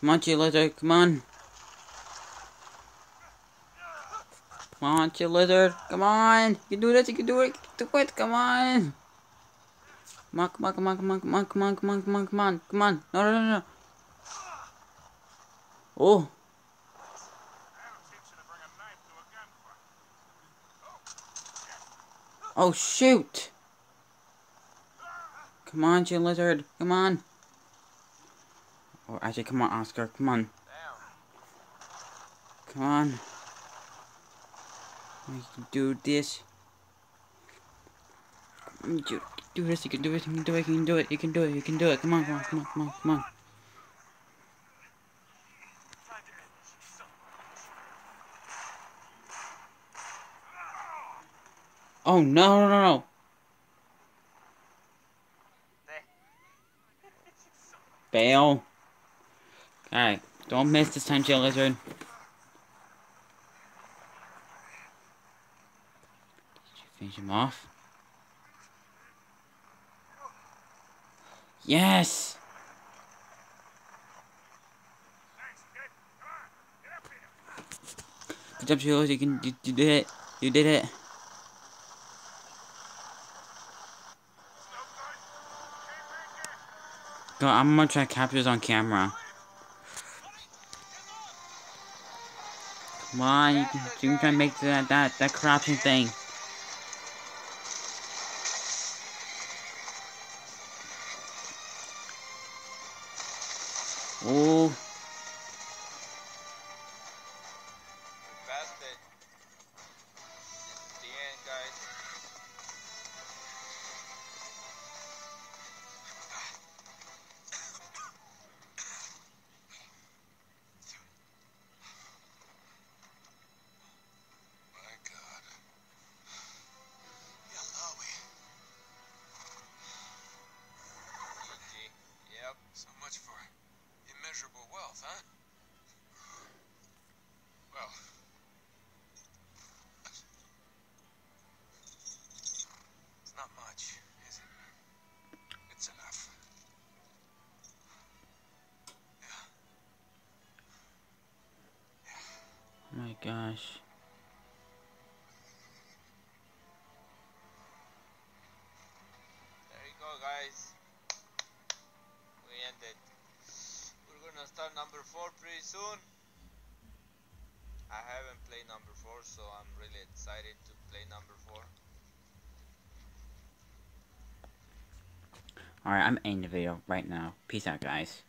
Come on, you lizard. Come on. Come on, you lizard. Come on. You can do this. You can do it. Do it. Come on. Come on, come on, come on, come on, come on, come on, come on, come on, come on, come on. No, no, no, no. Oh. Oh, shoot. Come on, you lizard. Come on. Oh, actually, come on, Oscar. Come on. Come on. You can do this. You can do this. You can do it. You can do it. You can do it. You can do it. You can do it. Come on, come on, come on, come on, come on. Oh no no no no! Bail. Alright, don't miss this time, Jill Lizard. Did you finish him off? Yes! Good job, Jill. You can. You, you did it. You did it. Go, I'm gonna try to capture this on camera. On, you can, try make that that that corruption thing. Oh. Much for immeasurable wealth, huh? Well. It's not much, is it? It's enough. Oh my gosh. There you go, guys. Number four pretty soon. I haven't played number four, so I'm really excited to play number four. Alright, I'm ending the video right now. Peace out, guys.